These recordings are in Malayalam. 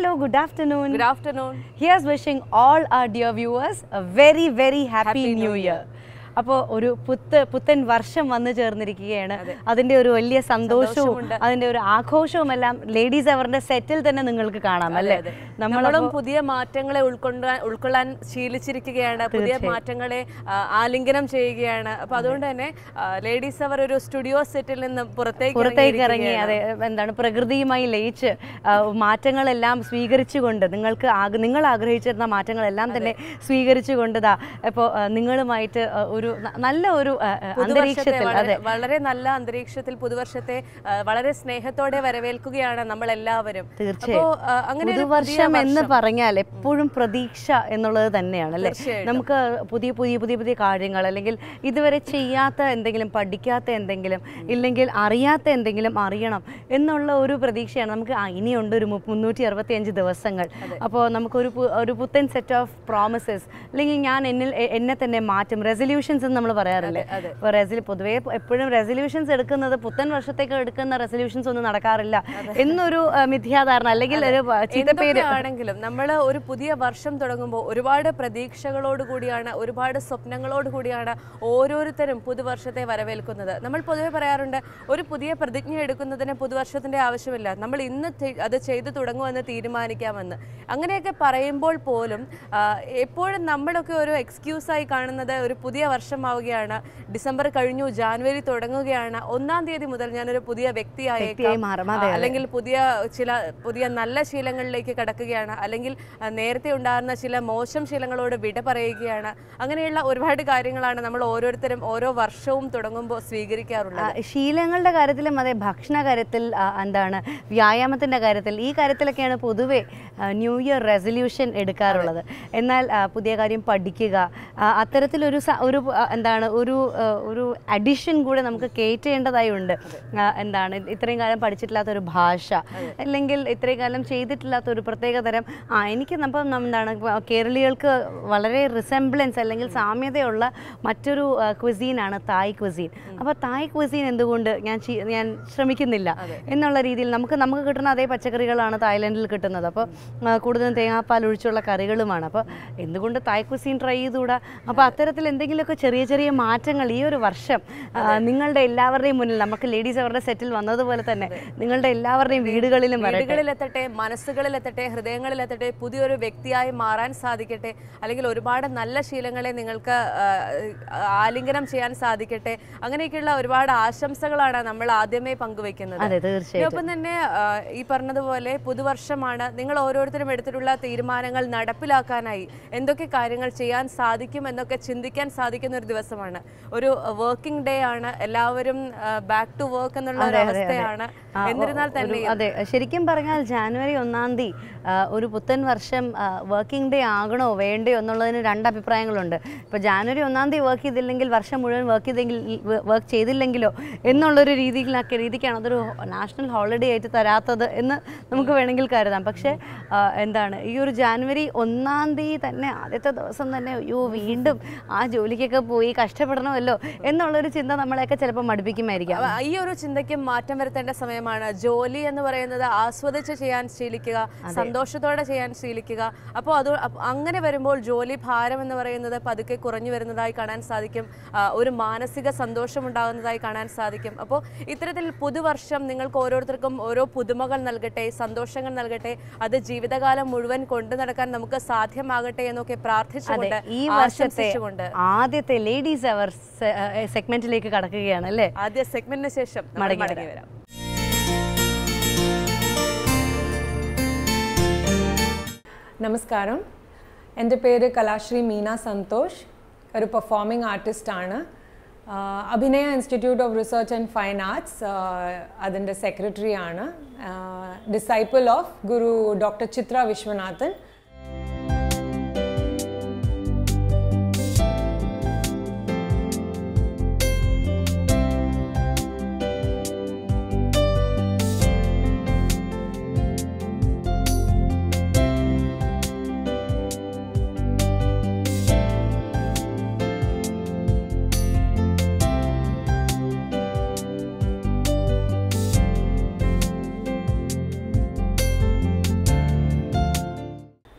Hello, good afternoon. Good afternoon. Here's wishing all our dear viewers a very, very happy, Happy new New year. അപ്പോൾ ഒരു പുത്ത് പുത്തൻ വർഷം വന്നു ചേർന്നിരിക്കുകയാണ്. അതിന്റെ ഒരു വലിയ സന്തോഷവും. അതിന്റെ ഒരു ആഘോഷവും എല്ലാം ലേഡീസ് അവരുടെ സെറ്റിൽ തന്നെ നിങ്ങൾക്ക് കാണാം അല്ലേ? നമ്മളും പുതിയ മാറ്റങ്ങളെ ഉൾക്കൊണ്ടാൻ ഉൾക്കൊള്ളാൻ ശീലിച്ചിരിക്കുകയാണ്. പുതിയ മാറ്റങ്ങളെ ആലിംഗനം ചെയ്യുകയാണ്. അപ്പൊ അതുകൊണ്ട് തന്നെ ലേഡീസ് അവർ ഒരു സ്റ്റുഡിയോ സെറ്റിൽ നിന്ന് പുറത്തേക്ക് പുറത്തേക്ക് ഇറങ്ങി അതെ എന്താണ് പ്രകൃതിയുമായി ലയിച്ച് മാറ്റങ്ങളെല്ലാം സ്വീകരിച്ചുകൊണ്ട് നിങ്ങൾക്ക് നിങ്ങൾ ആഗ്രഹിച്ചിരുന്ന മാറ്റങ്ങളെല്ലാം തന്നെ സ്വീകരിച്ചുകൊണ്ട് ദാ ഇപ്പോൾ നിങ്ങളുമായിട്ട് ആ, ഒരു നല്ല ഒരു അന്തരീക്ഷത്തിൽ വളരെ- അതെ. വളരെ നല്ല അന്തരീക്ഷത്തിൽ പുതുവർഷത്തെ വളരെ സ്നേഹത്തോടെ വരവേൽക്കുകയാണ് നമ്മൾ എല്ലാവരും തീർച്ചയായും. അങ്ങനെ പുതുവർഷം എന്ന് പറഞ്ഞാൽ എപ്പോഴും പ്രതീക്ഷ എന്നുള്ളത് തന്നെയാണ് അല്ലേ? നമുക്ക് പുതിയ പുതിയ പുതിയ പുതിയ കാര്യങ്ങൾ അല്ലെങ്കിൽ ഇതുവരെ ചെയ്യാത്ത എന്തെങ്കിലും പഠിക്കാത്ത എന്തെങ്കിലും ഇല്ലെങ്കിൽ അറിയാത്ത എന്തെങ്കിലും അറിയണം എന്നുള്ള ഒരു പ്രതീക്ഷയാണ്. നമുക്ക് ഇനിയുണ്ട് ഒരു മുന്നൂറ്റി അറുപത്തി അഞ്ച് ദിവസങ്ങൾ അപ്പോൾ നമുക്കൊരു ഒരു പുത്തൻ സെറ്റ് ഓഫ് പ്രോമിസസ് അല്ലെങ്കിൽ ഞാൻ എന്നിൽ എന്നെ തന്നെ മാറ്റും. റെസൊല്യൂഷൻസ് എന്ന് നമ്മൾ പറയാറില്ലേ. ഇപ്പോൾ റെസൊല്യൂ പൊതുവേ എപ്പോഴും റെസൊല്യൂഷൻസ് എടുക്കുന്നത് പുത്തൻ വർഷത്തേക്ക് എടുക്കുന്ന റെസൊല്യൂഷൻസ് ഒന്നും നടക്കാറില്ല. എന്നൊരു മിഥ്യാധാരണ അല്ലെങ്കിൽ ഒരു ചീത്തപ്പേര് ആണെങ്കിലും നമ്മൾ ഒരു പുതിയ വർഷം തുടങ്ങുമ്പോൾ ഒരുപാട് പ്രതീക്ഷകളോട് കൂടിയാണ് ഒരുപാട് സ്വപ്നങ്ങളോട് കൂടിയാണ് ഓരോരുത്തരും പുതുവർഷത്തെ വരവേൽക്കുന്നത്. നമ്മൾ പൊതുവേ പറയാറുണ്ട് ഒരു പുതിയ പ്രതിജ്ഞ എടുക്കുന്നതിന് പുതുവർഷത്തിന്റെ ആവശ്യമില്ല. നമ്മൾ ഇന്ന് അത് ചെയ്തു തുടങ്ങുമെന്ന് തീരുമാനിക്കാമെന്ന്. അങ്ങനെയൊക്കെ പറയുമ്പോൾ പോലും എപ്പോഴും നമ്മളൊക്കെ ഒരു എക്സ്ക്യൂസായി കാണുന്നത് ഒരു പുതിയ വർഷമാവുകയാണ്. ഡിസംബർ കഴിഞ്ഞു ജാനുവരി തുടങ്ങുകയാണ്. ഒന്നാം തീയതി മുതൽ ഞാനൊരു പുതിയ വ്യക്തിയായേക്കാം. അല്ലെങ്കിൽ പുതിയ ചില പുതിയ നല്ല ശീലങ്ങളിലേക്ക് കടക്കുകയാണ്. അല്ലെങ്കിൽ നേരത്തെ ഉണ്ടായിരുന്ന ചില മോശം ശീലങ്ങളോട് വിട പറയുകയാണ്. അങ്ങനെയുള്ള ഒരുപാട് കാര്യങ്ങളാണ് നമ്മൾ ഓരോരുത്തരും ഓരോ വർഷവും തുടങ്ങുമ്പോൾ സ്വീകരിക്കാറുള്ളത്. ശീലങ്ങളുടെ കാര്യത്തിലും അതെ ഭക്ഷണ കാര്യത്തിൽ എന്താണ് വ്യായാമത്തിന്റെ കാര്യത്തിൽ ഈ കാര്യത്തിലൊക്കെയാണ് പൊതുവെ ന്യൂ ഇയർ റെസൊല്യൂഷൻ എടുക്കാറുള്ളത്. എന്നാൽ പുതിയ കാര്യം പഠിക്കുക അത്തരത്തിലൊരു ഒരു എന്താണ് ഒരു ഒരു അഡിഷൻ കൂടെ നമുക്ക് കയറ്റേണ്ടതായി ഉണ്ട് എന്താണ് ഇത്രയും കാലം പഠിച്ചിട്ടില്ലാത്ത ഒരു ഭാഷ അല്ലെങ്കിൽ ഇത്രയും കാലം ചെയ്തിട്ടില്ലാത്ത ഒരു പ്രത്യേക തരം ആ എനിക്ക് നമ്മൾ എന്താണ് കേരളീയർക്ക് വളരെ റിസംബ്ലൻസ് അല്ലെങ്കിൽ സാമ്യതയുള്ള മറ്റൊരു ക്വിസീനാണ് തായ് ക്വിസീൻ അപ്പോൾ തായ് ക്വിസീൻ എന്തുകൊണ്ട് ഞാൻ ഞാൻ ശ്രമിക്കുന്നില്ല? എന്നുള്ള രീതിയിൽ നമുക്ക് നമുക്ക് കിട്ടുന്ന അതേ പച്ചക്കറികളാണ് തായ്ലൻഡിൽ കിട്ടുന്നത്. അപ്പോൾ കൂടുതലും തേങ്ങാപ്പാൽ ഒഴിച്ചുള്ള കറികളുമാണ്. അപ്പോൾ എന്തുകൊണ്ട് തായ് ക്വിസീൻ ട്രൈ ചെയ്തുകൂടാ? അപ്പോൾ അത്തരത്തിൽ എന്തെങ്കിലുമൊക്കെ ചെറിയ ചെറിയ മാറ്റങ്ങൾ ഈ ഒരു വർഷം നിങ്ങളുടെ എല്ലാവരുടെയും മുന്നിൽ നമുക്ക് ലേഡീസ് അവരുടെ സെറ്റിൽ വന്നതുപോലെ തന്നെ നിങ്ങളുടെ എല്ലാവരുടെയും വീടുകളിലും വീടുകളിലെത്തട്ടെ മനസ്സുകളിലെത്തട്ടെ ഹൃദയങ്ങളിലെത്തട്ടെ പുതിയൊരു വ്യക്തിയായി മാറാൻ സാധിക്കട്ടെ അല്ലെങ്കിൽ ഒരുപാട് നല്ല ശീലങ്ങളെ നിങ്ങൾക്ക് ആലിംഗനം ചെയ്യാൻ സാധിക്കട്ടെ അങ്ങനെയൊക്കെയുള്ള ഒരുപാട് ആശംസകളാണ് നമ്മൾ ആദ്യമേ പങ്കുവെക്കുന്നത് ഒപ്പം തന്നെ ഈ പറഞ്ഞതുപോലെ പുതുവർഷമാണ് നിങ്ങൾ ഓരോരുത്തരും എടുത്തിട്ടുള്ള തീരുമാനങ്ങൾ നടപ്പിലാക്കാനായി എന്തൊക്കെ കാര്യങ്ങൾ ചെയ്യാൻ സാധിക്കും എന്നൊക്കെ ചിന്തിക്കാൻ സാധിക്കുന്ന ഒരു ദിവസമാണ്. ഒരു വർക്കിംഗ് ഡേ ആണ്. എല്ലാവരും ബാക്ക് ടു വർക്ക് എന്നുള്ള ഒരു അവസ്ഥയാണ്. എന്നിരുന്നാൽ തന്നെ അതെ. ശരിക്കും പറഞ്ഞാൽ ജാനുവരി ഒന്നാം തീയതി ഒരു പുത്തൻ വർഷം വർക്കിംഗ് ഡേ ആകണോ വേണ്ടയോ എന്നുള്ളതിന് രണ്ട് അഭിപ്രായങ്ങളുണ്ട്. ഇപ്പോൾ ജാനുവരി ഒന്നാം തീയതി വർക്ക് ചെയ്തില്ലെങ്കിൽ വർഷം മുഴുവൻ വർക്ക് ചെയ്തെങ്കിൽ വർക്ക് ചെയ്തില്ലെങ്കിലോ എന്നുള്ളൊരു രീതിയിലൊക്കെ രീതിക്കാണ് അതൊരു നാഷണൽ ഹോളിഡേ ആയിട്ട് തരാത്തത് എന്ന് നമുക്ക് വേണമെങ്കിൽ കരുതാം. പക്ഷേ എന്താണ് ഈ ഒരു ജാനുവരി ഒന്നാം തീയതി തന്നെ ആദ്യത്തെ ദിവസം തന്നെ അയ്യോ വീണ്ടും ആ ജോലിക്കൊക്കെ പോയി കഷ്ടപ്പെടണമല്ലോ എന്നുള്ളൊരു ചിന്ത നമ്മളെയൊക്കെ ചിലപ്പോൾ മടുപ്പിക്കുമായിരിക്കാം. ഈ ഒരു ചിന്തയ്ക്ക് മാറ്റം വരുത്തേണ്ട സമയമാണ് ജോലി എന്ന് പറയുന്നത് ആസ്വദിച്ച് ചെയ്യാൻ ശീലിക്കുക സന്തോഷത്തോടെ ചെയ്യാൻ ശീലിക്കുക. അപ്പോൾ അത് അങ്ങനെ വരുമ്പോൾ ജോലി ഭാരം എന്ന് പറയുന്നത് പതുക്കെ കുറഞ്ഞു വരുന്നതായി കാണാൻ സാധിക്കും. ഒരു മാനസിക സന്തോഷം ഉണ്ടാകുന്നതായി കാണാൻ സാധിക്കും. അപ്പോൾ ഇത്തരത്തിൽ പുതുവർഷം നിങ്ങൾക്ക് ഓരോരുത്തർക്കും ഓരോ പുതുമകൾ നൽകട്ടെ സന്തോഷങ്ങൾ നൽകട്ടെ അത് ജീവിതകാലം മുഴുവൻ കൊണ്ടു നടക്കാൻ നമുക്ക് സാധ്യമാകട്ടെ എന്നൊക്കെ പ്രാർത്ഥിച്ചുകൊണ്ട് ഈ വർഷത്തെ ആശംസിച്ചുകൊണ്ട്. ആദ്യത്തെ ലേഡീസ് അവർ സെഗ്മെന്റിലേക്ക് കടക്കുകയാണ് അല്ലേ? ആദ്യ സെഗ്മെന്റിന് ശേഷം മടങ്ങി വരാം. നമസ്കാരം. എന്റെ പേര് കലാശ്രീ മീന സന്തോഷ്. ഒരു പെർഫോമിംഗ് ആർട്ടിസ്റ്റാണ് Abhinaya institute of research and fine arts അതിന്റെ സെക്രട്ടറിയാണ് disciple of guru doctor Chitra Viswanathan.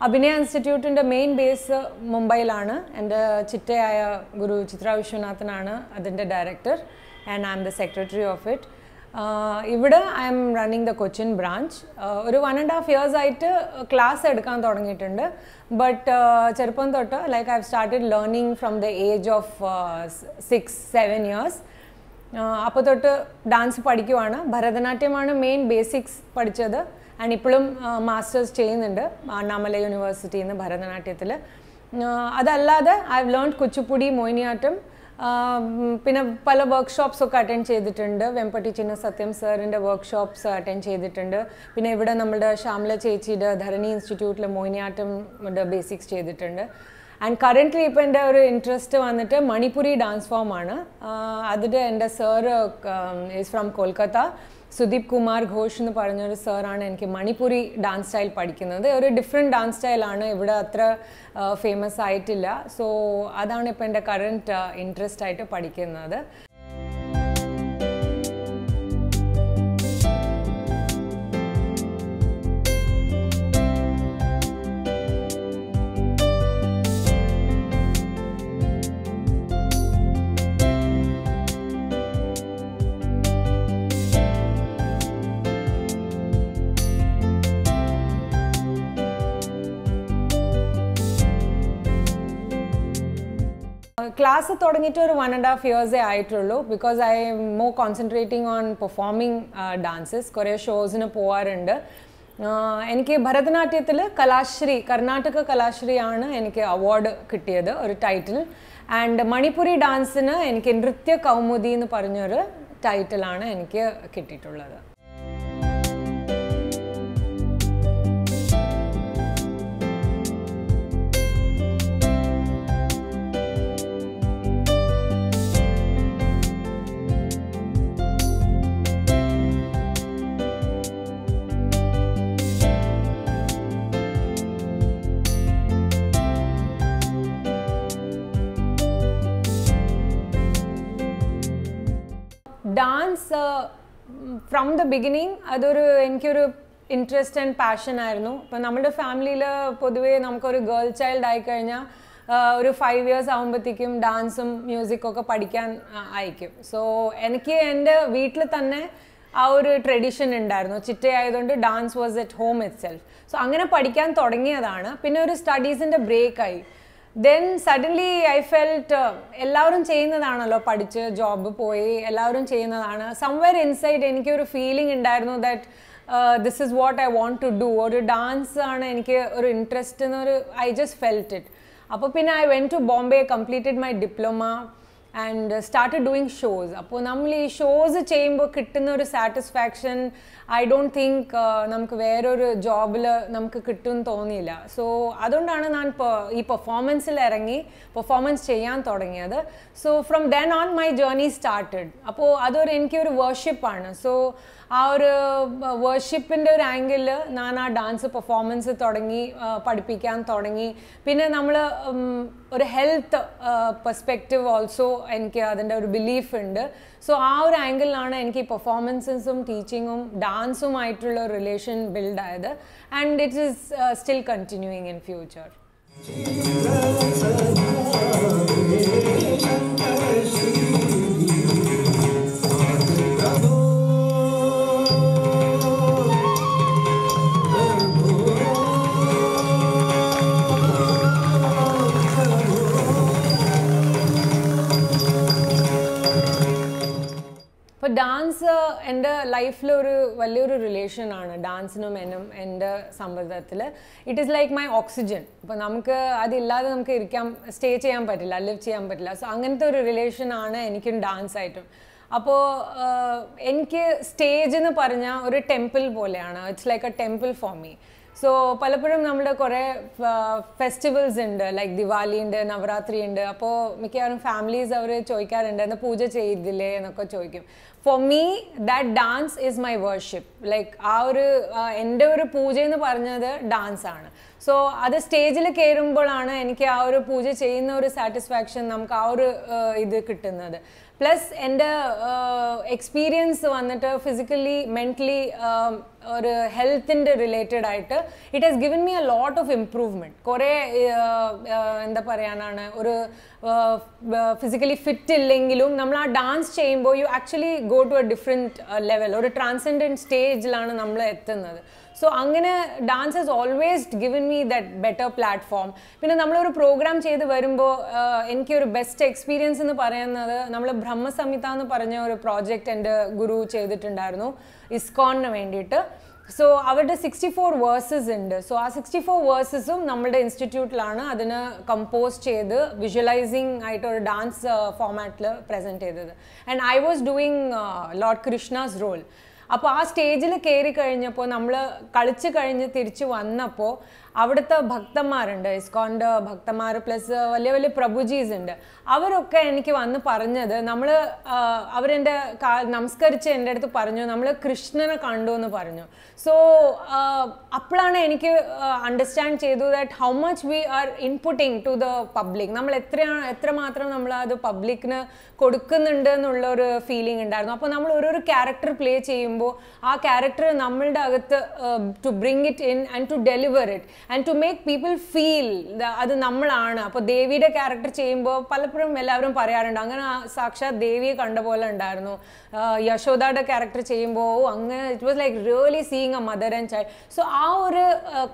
Abhinaya ഇൻസ്റ്റിറ്റ്യൂട്ടിന്റെ മെയിൻ ബേസ് മുംബൈയിലാണ്. എന്റെ ചിറ്റയായ ഗുരു ചിത്ര വിശ്വനാഥനാണ് അതിന്റെ director and I'm the secretary of it ഇവിടെ I'm running the Cochin branch ഒരു വൺ ആൻഡ് ഹാഫ് ഇയേഴ്സ് ആയിട്ട് ക്ലാസ് എടുക്കാൻ തുടങ്ങിയിട്ടുണ്ട്. ബട്ട് ചെറുപ്പം തൊട്ട് like I have started learning from the age of six seven years അപ്പോൾ തൊട്ട് ഡാൻസ് പഠിക്കുവാണ്. ഭരതനാട്യമാണ് മെയിൻ ബേസിക്സ് പഠിച്ചത്. ആൻഡ് ഇപ്പോഴും മാസ്റ്റേഴ്സ് ചെയ്യുന്നുണ്ട് അണ്ണാമല യൂണിവേഴ്സിറ്റിയിൽ നിന്ന് ഭരതനാട്യത്തിൽ അതല്ലാതെ ഐ ലേൺ കുച്ചിപ്പുടി മോഹിനിയാട്ടം പിന്നെ പല വർക്ക്ഷോപ്സ് ഒക്കെ അറ്റൻഡ് ചെയ്തിട്ടുണ്ട്. വെമ്പട്ടി ചിന്ന സത്യം സാറിന്റെ വർക്ക്ഷോപ്സ് അറ്റൻഡ് ചെയ്തിട്ടുണ്ട്. പിന്നെ ഇവിടെ നമ്മുടെ ശ്യാമല ചേച്ചിയുടെ ധരണി ഇൻസ്റ്റിറ്റ്യൂട്ടിലെ മോഹിനിയാട്ടം ബേസിക്സ് ചെയ്തിട്ടുണ്ട്. ആൻഡ് കറന്റ്ലി ഇപ്പോൾ എന്റെ ഒരു ഇൻട്രസ്റ്റ് വന്നിട്ട് മണിപ്പുരി ഡാൻസ് ഫോമാണ് അതിന്റെ എന്റെ sir is from Kolkata Sudeep Kumar Ghosh എന്ന് പറഞ്ഞൊരു സാറാണ് എനിക്ക് മണിപ്പൂരി ഡാൻസ് സ്റ്റൈൽ പഠിക്കുന്നത്. ഒരു ഡിഫറെന്റ് ഡാൻസ് സ്റ്റൈലാണ് ഇവിടെ അത്ര ഫേമസ് ആയിട്ടില്ല. സോ അതാണ് ഇപ്പോൾ എന്റെ കറന്റ് ഇൻട്രസ്റ്റ് ആയിട്ട് പഠിക്കുന്നത്. ക്ലാസ് തുടങ്ങിയിട്ട് ഒരു വൺ ആൻഡ് ഹാഫ് ഇയേഴ്സേ ആയിട്ടുള്ളൂ. Because I'm more concentrating on performing dances കുറേ ഷോസിന് പോവാറുണ്ട്. എനിക്ക് ഭരതനാട്യത്തിൽ കലാശ്രീ കർണാടക കലാശ്രീ ആണ് എനിക്ക് അവാർഡ് കിട്ടിയത് ഒരു ടൈറ്റിൽ ആൻഡ് മണിപ്പുരി ഡാൻസിന് എനിക്ക് നൃത്യ കൗമുദി എന്ന് പറഞ്ഞൊരു ടൈറ്റിലാണ് എനിക്ക് കിട്ടിയിട്ടുള്ളത്. ഫ്രം ദ ബിഗിനിങ് അതൊരു എനിക്കൊരു ഇൻട്രസ്റ്റ് ആൻഡ് പാഷൻ ആയിരുന്നു. ഇപ്പം നമ്മുടെ ഫാമിലിയിൽ പൊതുവേ നമുക്കൊരു ഗേൾ ചൈൽഡ് ആയിക്കഴിഞ്ഞാൽ ഒരു ഫൈവ് ഇയേഴ്സ് ആകുമ്പോഴത്തേക്കും ഡാൻസും മ്യൂസിക്കും ഒക്കെ പഠിക്കാൻ അയക്കും സോ എനിക്ക് എന്റെ വീട്ടിൽ തന്നെ ആ ഒരു ട്രഡീഷൻ ഉണ്ടായിരുന്നു. ചിറ്റയായതുകൊണ്ട് dance was at home itself so അങ്ങനെ പഠിക്കാൻ തുടങ്ങിയതാണ്. പിന്നെ ഒരു സ്റ്റഡീസിന്റെ ബ്രേക്കായി ദെൻ സഡൻലി ഐ ഫെൽറ്റ് എല്ലാവരും ചെയ്യുന്നതാണല്ലോ പഠിച്ച് ജോബ് പോയി എല്ലാവരും ചെയ്യുന്നതാണ്. സംവെയർ ഇൻസൈഡ് എനിക്കൊരു ഫീലിംഗ് ഉണ്ടായിരുന്നു that this is what I want to do ഒരു ഡാൻസ് ആണ് എനിക്ക് ഒരു ഇൻട്രസ്റ്റ് എന്നൊരു ഐ ജസ്റ്റ് ഫെൽറ്റ് ഇറ്റ് അപ്പോൾ പിന്നെ I went to Bombay completed my diploma and start doing shows അപ്പോൾ നമ്മൾ ഈ ഷോസ് ചെയ്യുമ്പോൾ കിട്ടുന്ന ഒരു സാറ്റിസ്ഫാക്ഷൻ ഐ ഡോണ്ട് തിങ്ക് നമുക്ക് വേറൊരു ജോബിൽ നമുക്ക് കിട്ടും തോന്നിയില്ല. സോ അതുകൊണ്ടാണ് ഞാൻ ഈ പെർഫോമൻസിൽ ഇറങ്ങി പെർഫോമൻസ് ചെയ്യാൻ തുടങ്ങിയത്. So from then on my journey started അപ്പോൾ അതൊരു എനിക്കൊരു വേർഷിപ്പാണ് സോ ആ ഒരു വേർഷിപ്പിന്റെ ഒരു ആംഗിളിൽ ഞാൻ ആ ഡാൻസ് പെർഫോമൻസ് തുടങ്ങി പഠിപ്പിക്കാൻ തുടങ്ങി. പിന്നെ നമ്മൾ ഒരു ഹെൽത്ത് പെർസ്പെക്റ്റീവ് ഓൾസോ എനിക്ക് അതിന്റെ ഒരു ബിലീഫ് ഉണ്ട്. സോ ആ ഒരു ആംഗിളിലാണ് എനിക്ക് പെർഫോമൻസസും ടീച്ചിങ്ങും ഡാൻസുമായിട്ടുള്ള റിലേഷൻ ബിൽഡ് ആയത്. And it is still continuing in future ഇപ്പോൾ ഡാൻസ് എന്റെ ലൈഫിലൊരു വലിയൊരു റിലേഷനാണ് ഡാൻസിനും എന്നും എന്റെ സമ്മർദ്ദത്തിൽ it is like my oxygen ഇപ്പോൾ നമുക്ക് അതില്ലാതെ നമുക്ക് ഇരിക്കാൻ സ്റ്റേ ചെയ്യാൻ പറ്റില്ല ലിവ് ചെയ്യാൻ പറ്റില്ല. സോ അങ്ങനത്തെ ഒരു റിലേഷനാണ് എനിക്കും ഡാൻസ് ആയിട്ടും. അപ്പോൾ എനിക്ക് സ്റ്റേജ് എന്ന് പറഞ്ഞാൽ ഒരു ടെമ്പിൾ പോലെയാണ്. It's like a temple for me so പലപ്പോഴും നമ്മുടെ കുറേ ഫെസ്റ്റിവൽസ് ഉണ്ട്. ലൈക്ക് ദിവാലി ഉണ്ട് നവരാത്രി ഉണ്ട്. അപ്പോൾ മിക്കവാറും ഫാമിലീസ് അവർ ചോദിക്കാറുണ്ട് എന്നാൽ പൂജ ചെയ്തില്ലേ? എന്നൊക്കെ ചോദിക്കും. For me that dance is my worship like ആ ഒരു എന്റെ ഒരു പൂജ എന്ന് പറഞ്ഞത് ഡാൻസ് ആണ്. സോ അത് സ്റ്റേജിൽ കയറുമ്പോഴാണ് എനിക്ക് ആ ഒരു പൂജ ചെയ്യുന്ന ഒരു സാറ്റിസ്ഫാക്ഷൻ നമുക്ക് ആ ഒരു ഇത് കിട്ടുന്നത്. പ്ലസ് എന്റെ എക്സ്പീരിയൻസ് വന്നിട്ട് ഫിസിക്കലി മെന്റലി ഒരു ഹെൽത്തിന്റെ റിലേറ്റഡ് ആയിട്ട് it has given me a lot of improvement കുറേ എന്താ പറയാനാണ് ഒരു ഫിസിക്കലി ഫിറ്റ് ഇല്ലെങ്കിലും നമ്മൾ ആ ഡാൻസ് ചെയ്യുമ്പോൾ you actually go to a different level ഒരു ട്രാൻസെൻഡന്റ് സ്റ്റേജിലാണ് നമ്മൾ എത്തുന്നത്. സോ അങ്ങനെ dance has always given me that better platform പിന്നെ നമ്മളൊരു പ്രോഗ്രാം ചെയ്ത് വരുമ്പോൾ എനിക്കൊരു ബെസ്റ്റ് എക്സ്പീരിയൻസ് എന്ന് പറയുന്നത് നമ്മൾ ബ്രഹ്മസംഹിത എന്ന് പറഞ്ഞ ഒരു പ്രോജക്റ്റ് എന്റെ ഗുരു ചെയ്തിട്ടുണ്ടായിരുന്നു. ഇസ്കോണിന് വേണ്ടിയിട്ട്. സോ അവരുടെ സിക്സ്റ്റി ഫോർ വേഴ്സസ് ഉണ്ട്. സോ ആ സിക്സ്റ്റി ഫോർ വേഴ്സസും നമ്മുടെ ഇൻസ്റ്റിറ്റ്യൂട്ടിലാണ് അതിന് കമ്പോസ് ചെയ്ത് വിഷ്വലൈസിങ് ആയിട്ട് ഒരു ഡാൻസ് ഫോമാറ്റിൽ പ്രസന്റ് ചെയ്തത്. And I was doing Lord Krishna's role അപ്പോൾ ആ സ്റ്റേജിൽ കയറി കഴിഞ്ഞപ്പോൾ നമ്മൾ കളിച്ച് കഴിഞ്ഞ് തിരിച്ചു വന്നപ്പോൾ അവിടുത്തെ ഭക്തന്മാരുണ്ട് ഇസ്കോണ്ട് ഭക്തന്മാർ പ്ലസ് വലിയ വലിയ പ്രഭുജീസ് ഉണ്ട്. അവരൊക്കെ എനിക്ക് വന്ന് പറഞ്ഞത് നമ്മൾ അവരെന്റെ നമസ്കരിച്ച് എന്റെ അടുത്ത് പറഞ്ഞു നമ്മൾ കൃഷ്ണനെ കണ്ടു എന്ന് പറഞ്ഞു. സോ അപ്പോഴാണ് എനിക്ക് അണ്ടർസ്റ്റാൻഡ് ചെയ്തു that how much we are inputting to the public നമ്മൾ എത്രയാണ് എത്രമാത്രം നമ്മൾ അത് പബ്ലിക്കിന് കൊടുക്കുന്നുണ്ട് എന്നുള്ള ഒരു ഫീലിംഗ് ഉണ്ടായിരുന്നു. അപ്പോൾ നമ്മൾ ഓരോരോ ക്യാരക്ടർ പ്ലേ ചെയ്യുമ്പോൾ ആ ക്യാരക്ടർ നമ്മളുടെ അകത്ത് to bring it in and to deliver it and to make people feel അത് നമ്മളാണ്. അപ്പോൾ ദേവിയുടെ ക്യാരക്ടർ ചെയ്യുമ്പോൾ പലപ്പോഴും എല്ലാവരും പറയാറുണ്ട് അങ്ങനെ ആ സാക്ഷാത് ദേവിയെ കണ്ട പോലെ ഉണ്ടായിരുന്നു. യശോദയുടെ ക്യാരക്ടർ ചെയ്യുമ്പോൾ ഓ അങ്ങനെ it was like really seeing a mother and child so ആ ഒരു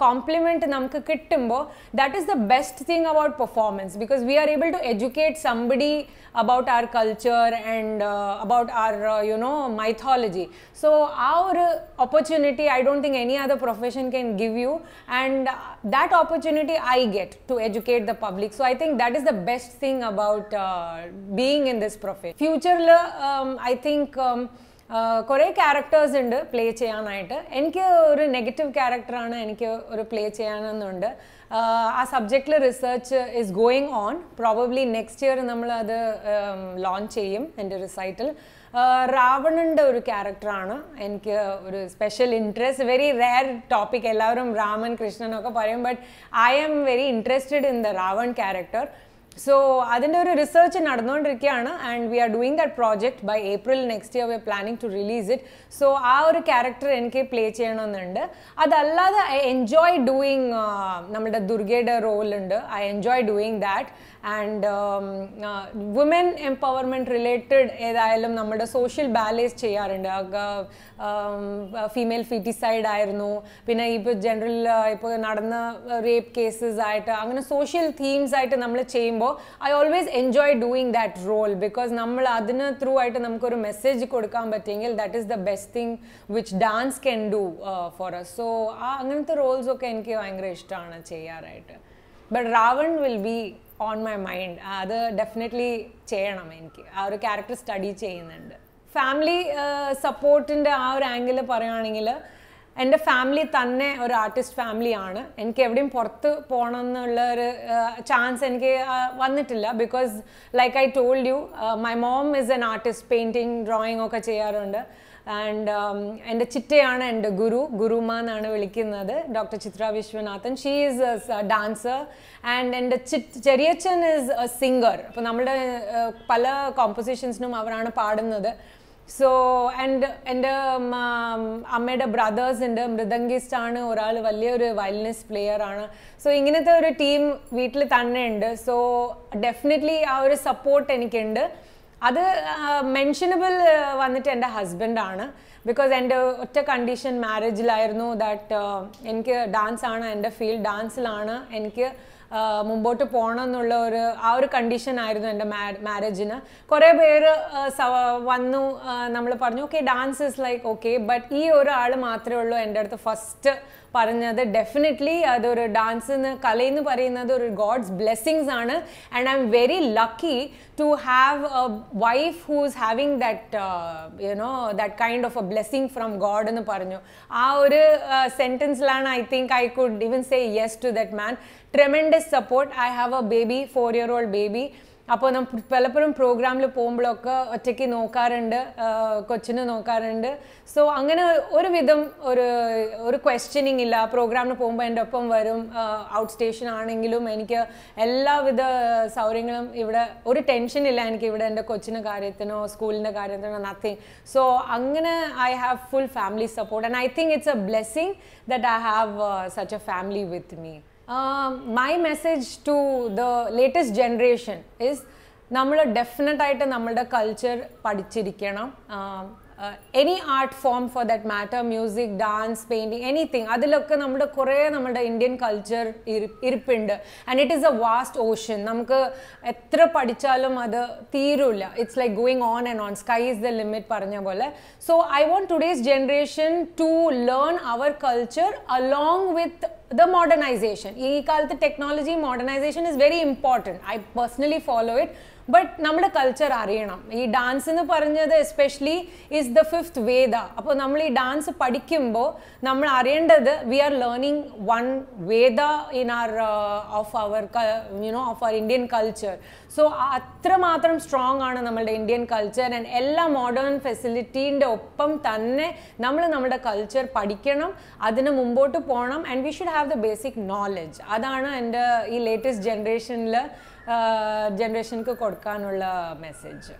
കോംപ്ലിമെന്റ് നമുക്ക് കിട്ടുമ്പോൾ that is the best thing about performance because we are able to educate somebody about our culture and uh, about our uh, you know mythology. So our opportunity i don't think any other profession can give you and uh, that opportunity i get to educate the public so i think that is the best thing about uh, being in this profession future um, i think um, കുറേ ക്യാരക്ടേഴ്സ് ഉണ്ട് പ്ലേ ചെയ്യാനായിട്ട് എനിക്ക് ഒരു നെഗറ്റീവ് ക്യാരക്ടറാണ് എനിക്ക് ഒരു പ്ലേ ചെയ്യാനെന്നുണ്ട് ആ സബ്ജക്റ്റിൽ research is going on probably next year നമ്മൾ അത് ലോഞ്ച് ചെയ്യും എൻ്റെ റിസൈറ്റിൽ രാവണന്റെ ഒരു ക്യാരക്ടറാണ് എനിക്ക് ഒരു special interest very rare topic എല്ലാവരും രാമൻ കൃഷ്ണനൊക്കെ പറയും but I am very interested in the Ravan character so അതിന്റെ ഒരു റിസർച്ച് നടന്നുകൊണ്ടിരിക്കുകയാണ് and we are doing that project by April next year we are planning to release it so ആ ഒരു ക്യാരക്ടർ എനിക്ക് പ്ലേ ചെയ്യണമെന്നുണ്ട്. അതല്ലാതെ ഐ എൻജോയ് ഡൂയിങ് നമ്മുടെ ദുർഗയുടെ റോളുണ്ട് I enjoy doing that and woman empowerment related ഏതായാലും നമ്മുടെ സോഷ്യൽ ബാലേസ് ചെയ്യാറുണ്ട്. ഫീമെയിൽ ഫിറ്റിസൈഡ് ആയിരുന്നു. പിന്നെ ഇപ്പോൾ ജനറൽ ഇപ്പോൾ നടന്ന റേപ്പ് കേസസ് ആയിട്ട് അങ്ങനെ സോഷ്യൽ തീംസ് ആയിട്ട് നമ്മൾ ചെയ്യുമ്പോൾ I always enjoy doing that role because നമ്മൾ അതിന് ത്രൂ ആയിട്ട് നമുക്കൊരു മെസ്സേജ് കൊടുക്കാൻ പറ്റിയെങ്കിൽ that is the best thing which dance can do for us so ആ അങ്ങനത്തെ റോൾസ് ഒക്കെ എനിക്ക് ഭയങ്കര ഇഷ്ടമാണ് ചെയ്യാറായിട്ട്. But Ravan will be on my mind അത് ഡെഫിനറ്റ്ലി ചെയ്യണം എനിക്ക്. ആ ഒരു ക്യാരക്ടർ സ്റ്റഡി ചെയ്യുന്നുണ്ട്. ഫാമിലി സപ്പോർട്ടിന്റെ ആ ഒരു ആംഗിൾ പറയുകയാണെങ്കിൽ എന്റെ ഫാമിലി തന്നെ ഒരു ആർട്ടിസ്റ്റ് ഫാമിലിയാണ് എനിക്ക് എവിടെയും പുറത്ത് പോകണം എന്നുള്ള ഒരു ചാൻസ് എനിക്ക് വന്നിട്ടില്ല. Because like I told you my mom is an artist painting drawing ഒക്കെ ചെയ്യാറുണ്ട്. ആൻഡ് എന്റെ ചിറ്റയാണ് എന്റെ ഗുരു ഗുരുമ എന്നാണ് വിളിക്കുന്നത് doctor Chitra Viswanathan. She is a dancer and എന്റെ ചെറിയച്ചൻ ഈസ് എ സിംഗർ അപ്പോൾ നമ്മുടെ പല കോമ്പോസിഷൻസിനും അവരാണ് പാടുന്നത്. സോ ആൻഡ് എന്റെ അമ്മയുടെ ബ്രദേഴ്സ് ഉണ്ട്. മൃദംഗിസ്റ്റ് ആണ് ഒരാൾ വലിയൊരു വയലിനിസ്റ്റ് പ്ലെയർ ആണ്. സോ ഇങ്ങനത്തെ ഒരു ടീം വീട്ടിൽ തന്നെ ഉണ്ട്. സോ ഡെഫിനറ്റ്ലി ആ ഒരു സപ്പോർട്ട് എനിക്കുണ്ട്. അത് മെൻഷനബിൾ വന്നിട്ട് എന്റെ ഹസ്ബൻഡാണ് ബിക്കോസ് എന്റെ ഒറ്റ കണ്ടീഷൻ മാരേജിലായിരുന്നു ദാറ്റ് എനിക്ക് ഡാൻസ് ആണ് എന്റെ ഫീൽഡ് ഡാൻസിലാണ് എനിക്ക് മുമ്പോട്ട് പോകണം എന്നുള്ള ഒരു ആ ഒരു കണ്ടീഷൻ ആയിരുന്നു എന്റെ മാരേജിന് കുറേ പേര് വന്നു നമ്മൾ പറഞ്ഞു okay dance is like okay but ഈ ഒരാൾ മാത്രമേ ഉള്ളൂ എന്റെ അടുത്ത് ഫസ്റ്റ് പറഞ്ഞത്. ഡെഫിനറ്റ്ലി അതൊരു ഡാൻസ് എന്ന് കലയെന്ന് പറയുന്നത് ഒരു ഗോഡ്സ് ബ്ലെസ്സിങ്സ് ആണ്. And I am very lucky to have a wife who's having that you know that kind of a blessing from God എന്ന് പറഞ്ഞു. ആ ഒരു സെന്റൻസിലാണ് I think I could even say yes to that man tremendous support I have a baby four year old baby അപ്പോൾ നമ്മൾ പലപ്പോഴും പ്രോഗ്രാമിൽ പോകുമ്പോഴൊക്കെ ഒറ്റയ്ക്ക് നോക്കാറുണ്ട് കൊച്ചിന് നോക്കാറുണ്ട്. സോ അങ്ങനെ ഒരുവിധം ഒരു ഒരു ക്വസ്റ്റ്യനിങ് ഇല്ല. പ്രോഗ്രാമിന് പോകുമ്പോൾ എന്റെ ഒപ്പം വരും. ഔട്ട് സ്റ്റേഷൻ ആണെങ്കിലും എനിക്ക് എല്ലാവിധ സൗകര്യങ്ങളും ഇവിടെ ഒരു ടെൻഷൻ ഇല്ല എനിക്ക് ഇവിടെ എന്റെ കൊച്ചിന്റെ കാര്യത്തിനോ സ്കൂളിന്റെ കാര്യത്തിനോ നത്തിങ് സോ അങ്ങനെ I have full family support and I think it's a blessing that I have such a family with me my message to the latest generation is നമ്മൾ ഡെഫിനറ്റ് ആയിട്ട് നമ്മളുടെ കൾച്ചർ പഠിച്ചിരിക്കണം any art form for that matter music dance painting anything അതിലൊക്കെ നമ്മുടെ കുറേ നമ്മുടെ ഇന്ത്യൻ കൾച്ചർ ഇരിപ്പുണ്ട് and it is a vast ocean നമുക്ക് എത്ര പഠിച്ചാലും അത് തീരില്ല it's like going on and on sky is the limit പറഞ്ഞ പോലെ so I want today's generation to learn our culture along with the modernisation ഈ കാലത്ത് technology modernisation is very important I personally follow it but നമ്മുടെ കൾച്ചർ അറിയണം. ഈ ഡാൻസ് എന്ന് പറഞ്ഞത് especially is the fifth Veda അപ്പോൾ നമ്മൾ ഈ ഡാൻസ് പഠിക്കുമ്പോൾ നമ്മൾ അറിയേണ്ടത് we are learning one Veda in our of our you know of our Indian culture so അത്രമാത്രം സ്ട്രോങ് ആണ് നമ്മളുടെ ഇന്ത്യൻ കൾച്ചർ ആൻഡ് എല്ലാ മോഡേൺ ഫെസിലിറ്റീന്റെ ഒപ്പം തന്നെ നമ്മൾ നമ്മുടെ കൾച്ചർ പഠിക്കണം അതിന് മുമ്പോട്ട് പോകണം and we should have the basic knowledge അതാണ് എന്റെ ഈ ലേറ്റസ്റ്റ് ജനറേഷനിൽ ജനറേഷൻക്ക് കൊടുക്കാനുള്ള മെസ്സേജ്